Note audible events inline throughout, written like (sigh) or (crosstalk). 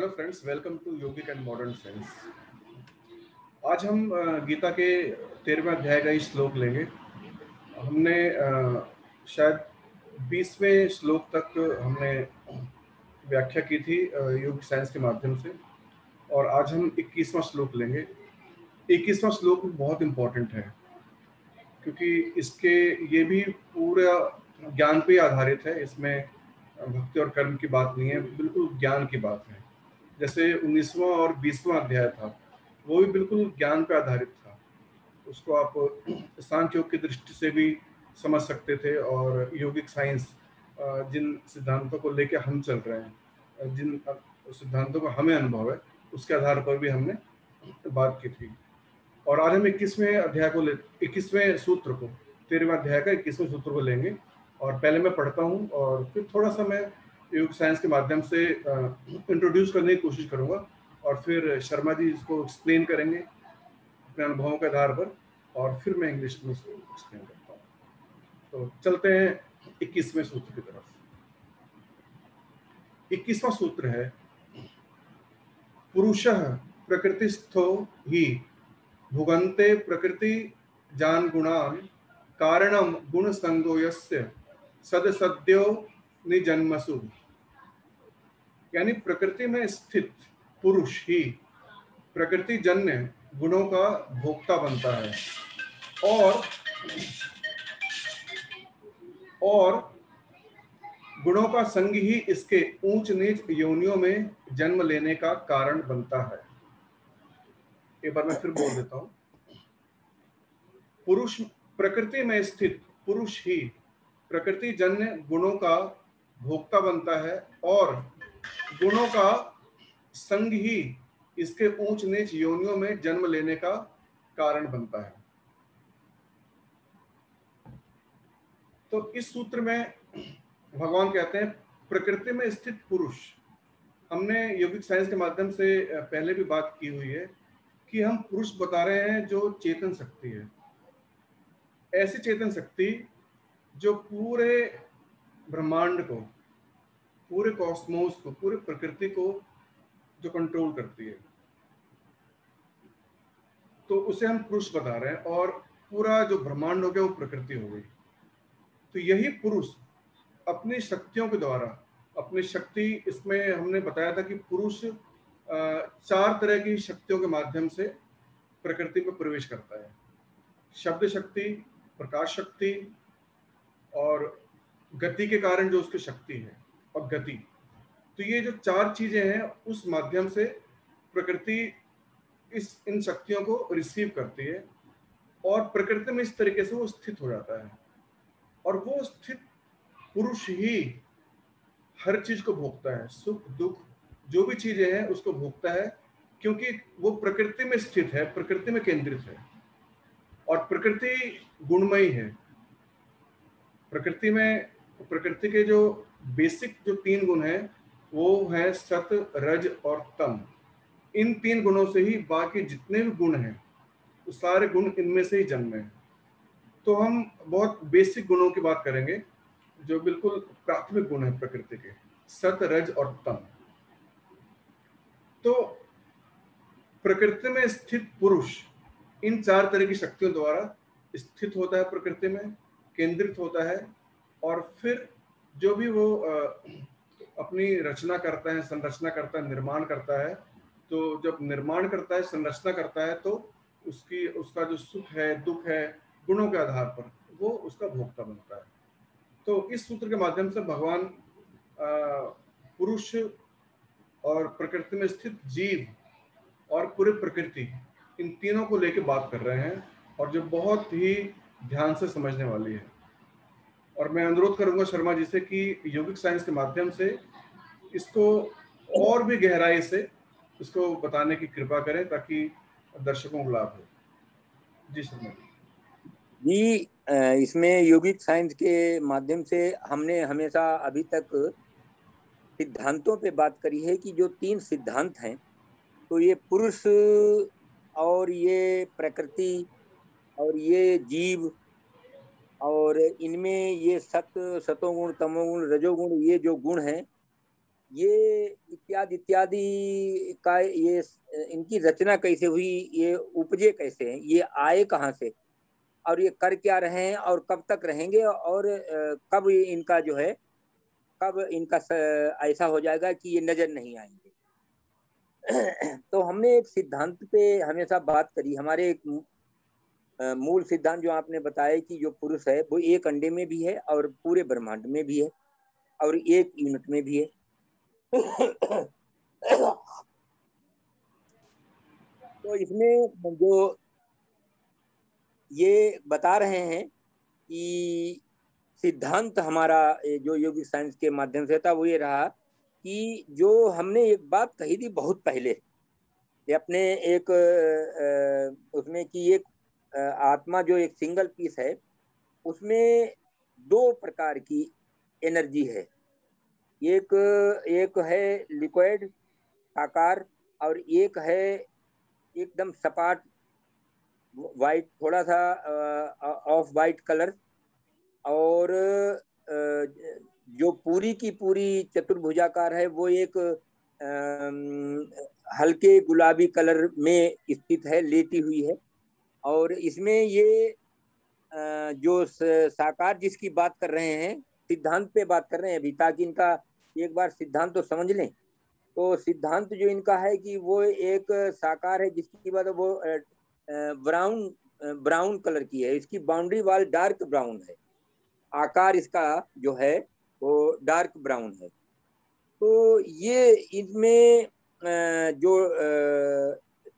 Hello friends welcome to yogic and modern science आज हम गीता के तेरहवें अध्याय का ही श्लोक लेंगे। हमने शायद बीसवें श्लोक तक हमने व्याख्या की थी योग साइंस के माध्यम से। और आज हम इक्कीसवां श्लोक लेंगे। इक्कीसवां श्लोक बहुत इम्पोर्टेंट है, क्योंकि इसके ये भी पूरा ज्ञान पे आधारित है। इसमें भक्ति और कर्म की बात नहीं है, बिल्कुल ज्ञान की बात है। जैसे उन्नीसवां और बीसवां अध्याय था, वो भी बिल्कुल ज्ञान पर आधारित था। उसको आप सांख्य योग की दृष्टि से भी समझ सकते थे और योगिक साइंस जिन सिद्धांतों को लेकर हम चल रहे हैं जिन सिद्धांतों का हमें अनुभव है, उसके आधार पर भी हमने बात की थी। और आज हम इक्कीसवें अध्याय को ले, इक्कीसवें सूत्र को, तेरहवें अध्याय का इक्कीसवें सूत्र को लेंगे। और पहले मैं पढ़ता हूँ और फिर थोड़ा सा मैं योग साइंस के माध्यम से इंट्रोड्यूस करने की कोशिश करूँगा और फिर शर्मा जी इसको एक्सप्लेन करेंगे अपने अनुभवों के आधार पर और फिर मैं इंग्लिश में इसको एक्सप्लेन करता हूँ। तो चलते हैं इक्कीसवें सूत्र की तरफ़। इक्कीसवां सूत्र है, पुरुष प्रकृतिस्थो ही भुगंते प्रकृति जान गुणान कारणम गुण संगो यस्य सदसद्यो निजन्मसु। यानी प्रकृति में स्थित पुरुष ही प्रकृति जन्य गुणों का भोक्ता बनता है। और और गुणों का संग ही इसके ऊंच नीच योनियों में जन्म लेने का कारण बनता है। एक बार मैं फिर बोल देता हूँ। पुरुष, प्रकृति में स्थित पुरुष ही प्रकृति जन्य गुणों का भोक्ता बनता है और गुणों का संग ही इसके ऊंच नीच योनियों में जन्म लेने का कारण बनता है। तो इस सूत्र में भगवान कहते हैं, प्रकृति में स्थित पुरुष। हमने योगिक साइंस के माध्यम से पहले भी बात की हुई है कि हम पुरुष बता रहे हैं जो चेतन शक्ति है। ऐसी चेतन शक्ति जो पूरे ब्रह्मांड को पूरे कॉस्मोस को, पूरे प्रकृति को जो कंट्रोल करती है। तो उसे हम पुरुष बता रहे हैं और पूरा जो ब्रह्मांड हो गया वो प्रकृति हो गई। तो यही पुरुष अपनी शक्तियों के द्वारा, अपनी शक्ति इसमें हमने बताया था कि पुरुष चार तरह की शक्तियों के माध्यम से प्रकृति में प्रवेश करता है। शब्द शक्ति, प्रकाश शक्ति और गति के कारण जो उसकी शक्ति है। गति। तो ये जो चार चीज़ें हैं, उस माध्यम से प्रकृति इस, इन शक्तियों को रिसीव करती है और प्रकृति में इस तरीके से वो स्थित हो जाता है। और वो स्थित पुरुष ही हर चीज़ को भोगता है, सुख, दुख, जो भी चीज़ें हैं, उसको भोगता है, क्योंकि वो प्रकृति में स्थित है, प्रकृति में केंद्रित है। और प्रकृति गुणमयी है। प्रकृति में, प्रकृति के जो बेसिक जो तीन गुण है, वो है सत, रज और तम। इन तीन गुणों से ही बाकी जितने भी गुण हैं, वो सारे गुण इनमें से ही जन्मे हैं। तो हम बहुत बेसिक गुणों की बात करेंगे, जो बिल्कुल प्राथमिक गुण है प्रकृति के, सत, रज और तम। तो प्रकृति में स्थित पुरुष, इन चार तरह की शक्तियों द्वारा स्थित होता है प्रकृति में, केंद्रित होता है, और फिर जो भी वो अपनी रचना करता है, संरचना करता है, निर्माण करता है तो जब निर्माण करता है, संरचना करता है तो उसकी, उसका जो सुख है, दुख है, गुणों के आधार पर वो उसका भोक्ता बनता है। तो इस सूत्र के माध्यम से भगवान पुरुष और प्रकृति में स्थित जीव और पूरे प्रकृति, इन तीनों को लेकर बात कर रहे हैं और जो बहुत ही ध्यान से समझने वाली है। और मैं अनुरोध करूँगा शर्मा जी से कि योगिक साइंस के माध्यम से इसको और भी गहराई से इसको बताने की कृपा करें ताकि दर्शकों को लाभ हो। जी शर्मा जी। जी इसमें योगिक साइंस के माध्यम से हमने हमेशा अभी तक सिद्धांतों पे बात करी है कि जो तीन सिद्धांत हैं तो ये पुरुष और ये प्रकृति और ये जीव और इनमें ये सत, सतोगुण, तमोगुण, रजोगुण, ये जो गुण हैं, ये इत्यादि इत्यादि का ये इनकी रचना कैसे हुई, ये उपजे कैसे हैं, ये आए कहाँ से, और ये कर क्या रहे हैं, और कब तक रहेंगे, और कब इनका जो है, कब इनका ऐसा हो जाएगा कि ये नज़र नहीं आएँगे। (clears throat) तो हमने एक सिद्धांत पे हमेशा बात करी, हमारे एक मूल सिद्धांत जो आपने बताया कि जो पुरुष है, वो एक अंडे में भी है और पूरे ब्रह्मांड में भी है और एक यूनिट में भी है। तो इसमें जो ये बता रहे हैं कि सिद्धांत हमारा जो योगिक साइंस के माध्यम से था, वो ये रहा कि जो हमने एक बात कही थी बहुत पहले अपने एक उसमें कि एक आत्मा जो एक सिंगल पीस है, उसमें दो प्रकार की एनर्जी है। एक एक है लिक्विड आकार, और एक है एकदम सपाट वाइट थोड़ा सा ऑफ़ वाइट कलर और जो पूरी की पूरी चतुर्भुजाकार है, वो एक हल्के गुलाबी कलर में स्थित है, लेटी हुई है। और इसमें ये जो साकार जिसकी बात कर रहे हैं, सिद्धांत पे बात कर रहे हैं अभी, ताकि इनका एक बार सिद्धांत तो समझ लें। तो सिद्धांत जो इनका है कि वो एक साकार है, जिसकी बात वो ब्राउन ब्राउन कलर की है। इसकी बाउंड्री वाल डार्क ब्राउन है। आकार इसका जो है, वो डार्क ब्राउन है। तो ये इसमें जो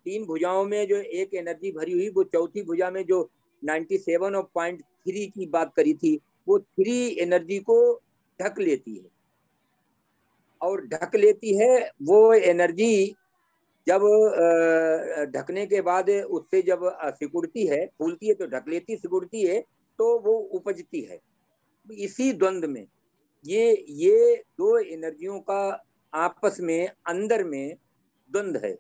तीन भुजाओं में जो एक एनर्जी भरी हुई, वो चौथी भुजा में जो 97 और पॉइंट थ्री की बात करी थी, वो थ्री एनर्जी को ढक लेती है। और ढक लेती है, वो एनर्जी जब ढकने के बाद उससे जब सिकुड़ती है, फूलती है तो ढक लेती, सिकुड़ती है तो वो उपजती है। इसी द्वंद में, ये ये दो एनर्जियों का आपस में, अंदर में द्वंद है।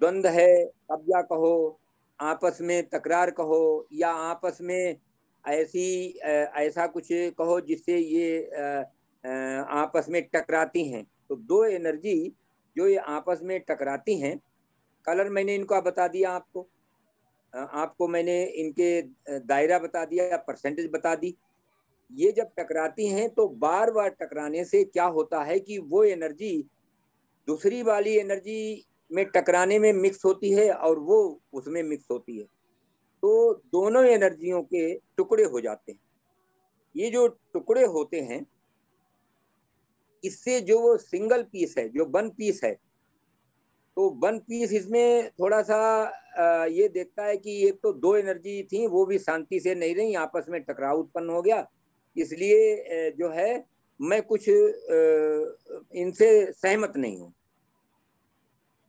द्वंद है, कब्जा कहो, आपस में तकरार कहो, या आपस में ऐसी ऐसा कुछ कहो जिससे ये आपस में टकराती हैं। तो दो एनर्जी जो ये आपस में टकराती हैं, कलर मैंने इनको बता दिया आपको। आपको मैंने इनके दायरा बता दिया परसेंटेज बता दी। ये जब टकराती हैं तो बार बार टकराने से क्या होता है कि वो एनर्जी, दूसरी वाली एनर्जी में टकराने में मिक्स होती है और वो उसमें मिक्स होती है। तो दोनों एनर्जियों के टुकड़े हो जाते हैं। ये जो टुकड़े होते हैं, इससे जो वो सिंगल पीस है, जो वन पीस है तो वन पीस इसमें थोड़ा सा ये देखता है कि एक तो दो एनर्जी थी, वो भी शांति से नहीं रही, आपस में टकराव उत्पन्न हो गया। इसलिए जो है, मैं कुछ इनसे सहमत नहीं हूँ।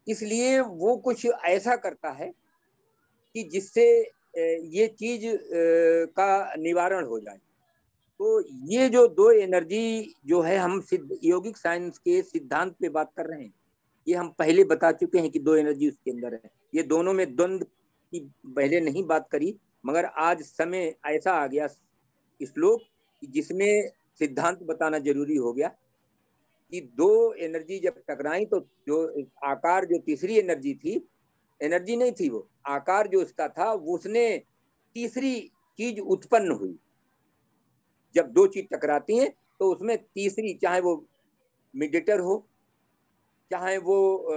इसलिए वो कुछ ऐसा करता है कि जिससे ये चीज़ का निवारण हो जाए। तो ये जो दो एनर्जी जो है, हम सिद्ध, योगिक साइंस के सिद्धांत पे बात कर रहे हैं, ये हम पहले बता चुके हैं कि दो एनर्जी उसके अंदर है। ये दोनों में द्वंद की पहले नहीं बात करी, मगर आज समय ऐसा आ गया श्लोक जिसमें सिद्धांत बताना ज़रूरी हो गया। कि दो एनर्जी जब टकराई तो जो आकार जो तीसरी एनर्जी थी, एनर्जी नहीं थी वो, आकार जो उसका था, वो उसने तीसरी चीज़ उत्पन्न हुई। जब दो चीज़ टकराती हैं तो उसमें तीसरी, चाहे वो मिडिटर हो, चाहे वो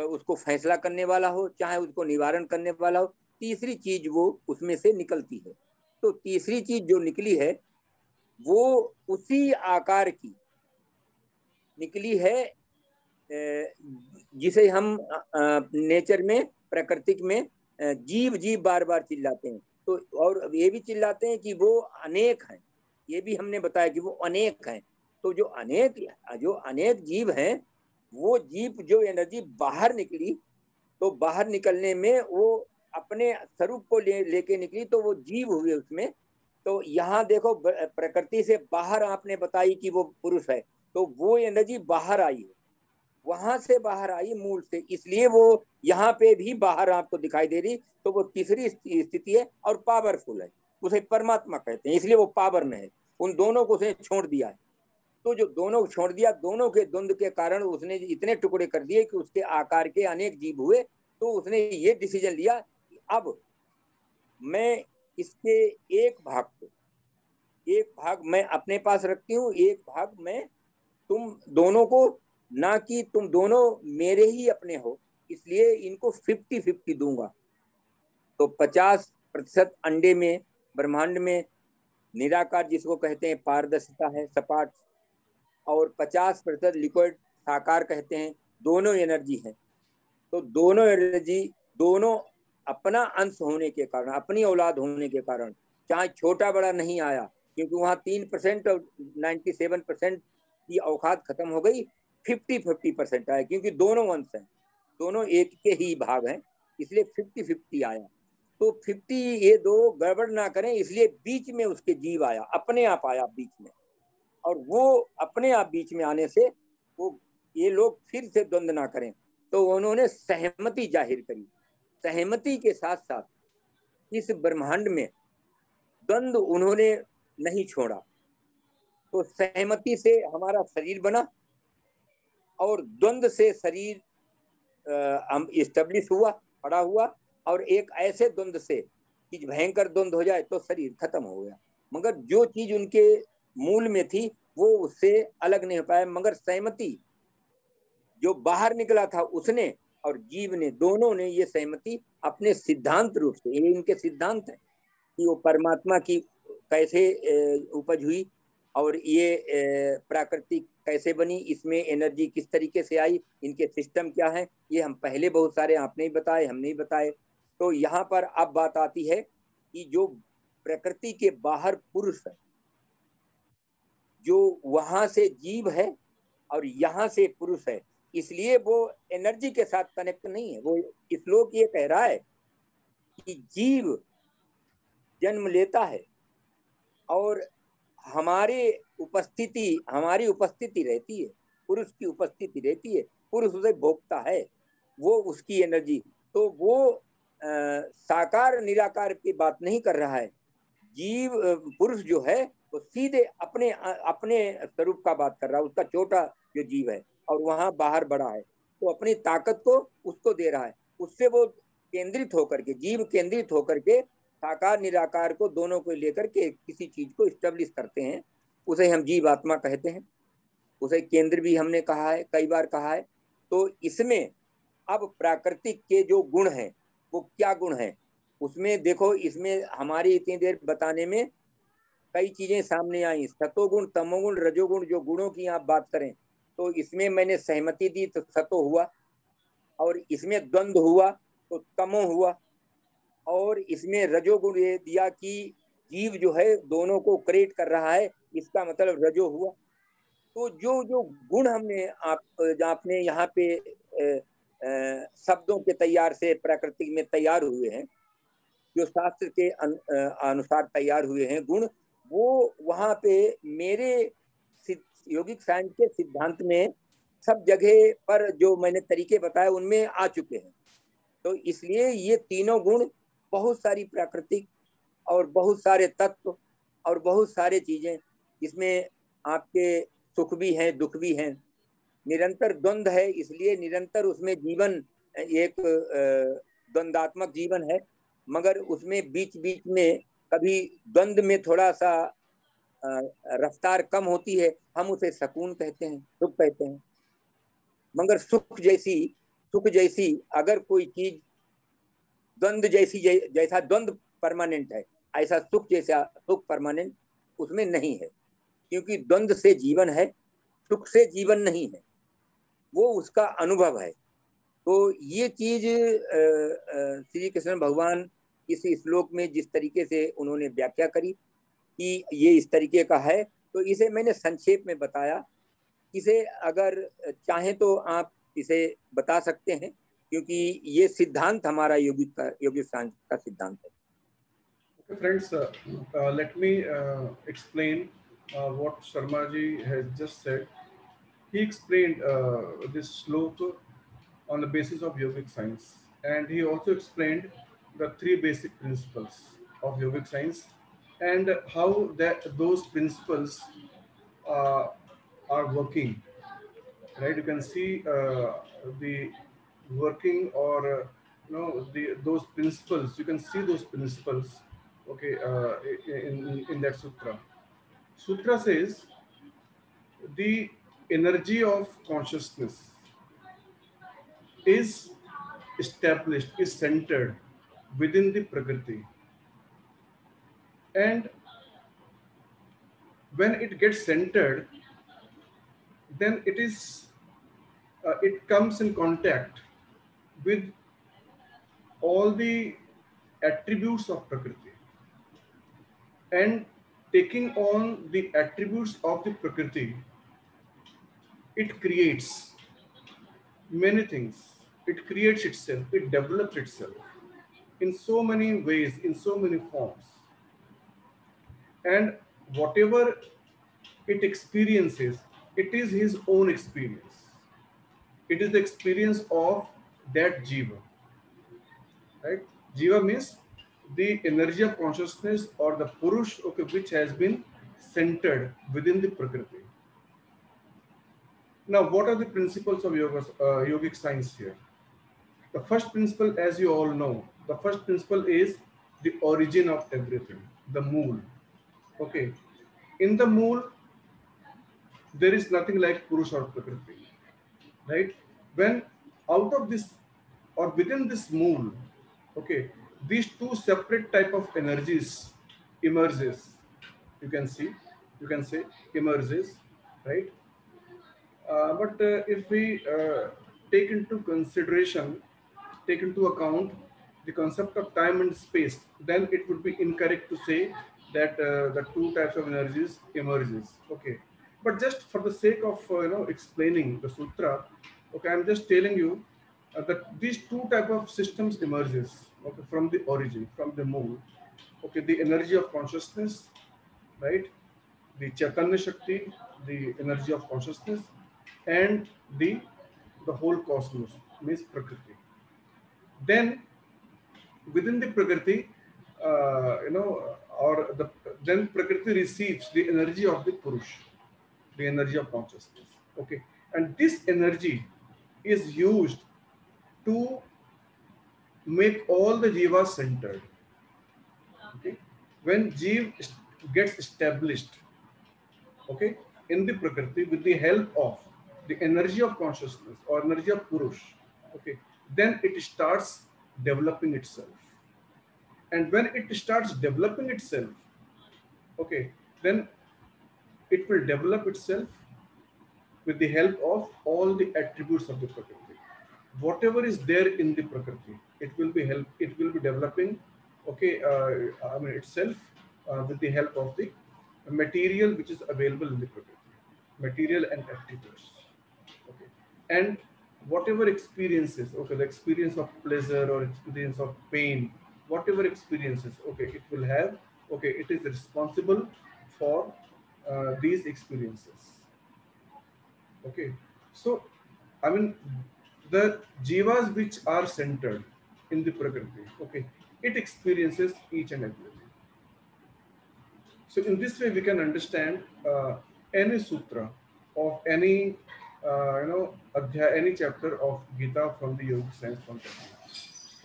उसको फैसला करने वाला हो, चाहे उसको निवारण करने वाला हो, तीसरी चीज़ वो उसमें से निकलती है। तो तीसरी चीज़ जो निकली है, वो उसी आकार की निकली है जिसे हम नेचर में प्राकृतिक में जीव जीव बार बार चिल्लाते हैं। तो और ये भी चिल्लाते हैं कि वो अनेक हैं। ये भी हमने बताया कि वो अनेक हैं। तो जो अनेक जो अनेक जीव हैं, वो जीव जो एनर्जी बाहर निकली तो बाहर निकलने में वो अपने स्वरूप को ले, लेके निकली तो वो जीव हुए उसमें। तो यहाँ देखो प्रकृति से बाहर आपने बताई कि वो पुरुष है। तो वो एनर्जी बाहर आई है। वहाँ से बाहर आई मूल से, इसलिए वो यहाँ पे भी बाहर आपको दिखाई दे रही तो वो तीसरी स्थिति है और पावरफुल है। उसे परमात्मा कहते हैं, इसलिए वो पावर में है। उन दोनों को उसने छोड़ दिया है। तो जो दोनों को छोड़ दिया, दोनों के द्वंद के कारण उसने इतने टुकड़े कर दिए कि उसके आकार के अनेक जीव हुए तो उसने ये डिसीज़न लिया कि अब मैं इसके एक भाग को, एक भाग मैं अपने पास रखती हूँ, एक भाग मैं तुम दोनों को, ना कि तुम दोनों मेरे ही अपने हो, इसलिए इनको फिफ्टी फिफ्टी दूँगा। तो पचास प्रतिशत अंडे में, ब्रह्मांड में निराकार जिसको कहते हैं, पारदर्शिता है, सपाट, और पचास प्रतिशत लिक्विड साकार कहते हैं, दोनों एनर्जी है। तो दोनों एनर्जी, दोनों अपना अंश होने के कारण, अपनी औलाद होने के कारण, चाहे छोटा बड़ा नहीं आया, क्योंकि वहाँ तीन परसेंट और नाइन्टी सेवन परसेंट की औकात खत्म हो गई फिफ्टी फिफ्टी परसेंट आया, क्योंकि दोनों अंश हैं, दोनों एक के ही भाग हैं, इसलिए फिफ्टी फिफ्टी आया। तो फिफ्टी ये दो गड़बड़ ना करें, इसलिए बीच में उसके जीव आया, अपने आप आया बीच में। और वो अपने आप बीच में आने से वो, ये लोग फिर से द्वंद ना करें। तो उन्होंने सहमति ज़ाहिर करी। सहमति के साथ साथ इस ब्रह्मांड में द्वंद उन्होंने नहीं छोड़ा। तो सहमति से हमारा शरीर बना और द्वंद से शरीर हम स्टेब्लिश हुआ पड़ा हुआ और एक ऐसे द्वंद से कि भयंकर द्वंद हो जाए तो शरीर खत्म हो गया। मगर जो चीज़ उनके मूल में थी, वो उससे अलग नहीं हो पाया। मगर सहमति जो बाहर निकला था उसने और जीव ने, दोनों ने ये सहमति अपने सिद्धांत रूप से, ये इनके सिद्धांत है कि वो परमात्मा की कैसे उपज हुई और ये प्राकृतिक कैसे बनी, इसमें एनर्जी किस तरीके से आई, इनके सिस्टम क्या है, ये हम पहले बहुत सारे आपने ही बताए, हमने ही बताए। तो यहाँ पर अब बात आती है कि जो प्रकृति के बाहर पुरुष है, जो वहाँ से जीव है और यहाँ से पुरुष है, इसलिए वो एनर्जी के साथ कनेक्ट नहीं है। वो श्लोक ये कह रहा है कि जीव जन्म लेता है और हमारे उपस्थिति हमारी उपस्थिति रहती है पुरुष की उपस्थिति रहती है पुरुष उसे भोगता है वो उसकी एनर्जी तो वो आ, साकार निराकार की बात नहीं कर रहा है। जीव पुरुष जो है वो सीधे अपने अपने स्वरूप का बात कर रहा है उसका छोटा जो जीव है और वहाँ बाहर बड़ा है। तो अपनी ताकत को उसको दे रहा है। उससे वो केंद्रित होकर के जीव केंद्रित होकर के साकार निराकार को दोनों को लेकर के किसी चीज़ को स्टेब्लिश करते हैं, उसे हम जीव आत्मा कहते हैं, उसे केंद्र भी हमने कहा है, कई बार कहा है। तो इसमें अब प्राकृतिक के जो गुण हैं, वो क्या गुण है? उसमें देखो, इसमें हमारी इतनी देर बताने में कई चीज़ें सामने आई। सतोगुण, तमोगुण, रजोगुण, जो गुणों की आप बात करें तो इसमें मैंने सहमति दी तो सतो हुआ, और इसमें द्वंद्व हुआ तो तमो हुआ और इसमें रजोगुण ये दिया कि जीव जो है दोनों को क्रिएट कर रहा है, इसका मतलब रजो हुआ। तो जो जो गुण हमने आप आपने यहाँ पे शब्दों के तैयार से प्रकृति में तैयार हुए हैं, जो शास्त्र के अनुसार तैयार हुए हैं गुण, वो वहाँ पे मेरे योगिक साइंस के सिद्धांत में सब जगह पर जो मैंने तरीके बताए, उनमें आ चुके हैं। तो इसलिए ये तीनों गुण बहुत सारी प्राकृतिक और बहुत सारे तत्व और बहुत सारे चीज़ें इसमें आपके सुख भी हैं, दुख भी हैं। निरंतर द्वंद है, इसलिए निरंतर उसमें जीवन एक द्वंदात्मक जीवन है, मगर उसमें बीच बीच में कभी द्वंद में थोड़ा सा रफ्तार कम होती है, हम उसे सकून कहते हैं, सुख कहते हैं। मगर सुख जैसी सुख जैसी अगर कोई चीज़ द्वंद जैसी जैसा द्वंद्व परमानेंट है, ऐसा सुख जैसा सुख परमानेंट उसमें नहीं है। क्योंकि द्वंद से जीवन है, सुख से जीवन नहीं है, वो उसका अनुभव है। तो ये चीज़ श्री कृष्ण भगवान इस श्लोक में जिस तरीके से उन्होंने व्याख्या करी कि ये इस तरीके का है तो इसे मैंने संक्षेप में बताया। इसे अगर चाहें तो आप इसे बता सकते हैं। क्योंकि ये सिद्धांत हमारा योगी का योगी का सिद्धांत है। Friends let me explain what Sharma ji has just said he explained this shloka on the basis of yogic science and he also explained the three basic principles of yogic science and how that those principles are working right you can see the working or uh, you know the those principles. You can see those principles, okay, uh, in in that sutra. Sutra says the energy of consciousness is established, is centered within the Prakriti. And when it gets centered, then it is uh, it comes in contact with all the attributes of Prakriti and taking on the attributes of the Prakriti, it creates many things. It creates itself, it develops itself in so many ways, in so many forms. And whatever it experiences, it is his own experience. It is the experience of that jiva. Right? Jiva means the energy of consciousness or the purush okay, which has been centered within the prakriti. Now, what are the principles of yoga, uh, yogic science here? The first principle, as you all know, the first principle is the origin of everything, the mool. Okay. In the mool, there is nothing like Purush or Prakriti. Right? When out of this or within this mool, okay, these two separate type of energies emerges. You can see, you can say emerges, right? Uh, but uh, if we uh, take into consideration, take into account the concept of time and space, then it would be incorrect to say that uh, the two types of energies emerges. Okay, but just for the sake of uh, you know explaining the sutra, okay, I'm just telling you uh, that these two type of systems emerges okay, from the origin, from the moon. Okay, the energy of consciousness, right? The Chaitanya Shakti, the energy of consciousness, and the the whole cosmos means Prakriti. Then within the Prakriti, uh, you know, or the then Prakriti receives the energy of the Purush, the energy of consciousness. Okay, and this energy is used to make all the jivas centered. Okay, when jiva gets established, okay, in the Prakriti with the help of the energy of consciousness or energy of Purush, okay, then it starts developing itself. And when it starts developing itself, okay, then it will develop itself with the help of all the attributes of the Prakriti. Whatever is there in the Prakriti, it will be help, it will be developing, okay, uh, I mean itself uh, with the help of the material which is available in the Prakriti, material and attributes Okay, and whatever experiences okay the experience of pleasure or experience of pain whatever experiences okay it will have okay it is responsible for uh, these experiences okay so i mean the jivas which are centered in the prakriti okay it experiences each and everything so in this way we can understand uh, any sutra of any uh, you know, adhyay, any chapter of Gita from the Yoga Science point.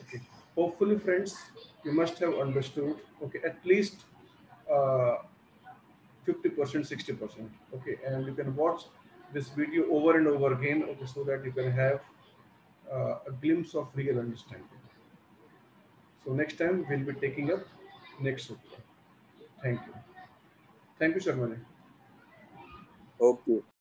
Okay. Hopefully, friends, you must have understood. Okay, at least uh, fifty percent, sixty percent. Okay, and you can watch this video over and over again. Okay, so that you can have uh, a glimpse of real understanding. So next time we'll be taking up next sutra. Thank you. Thank you, Sharmani. Okay.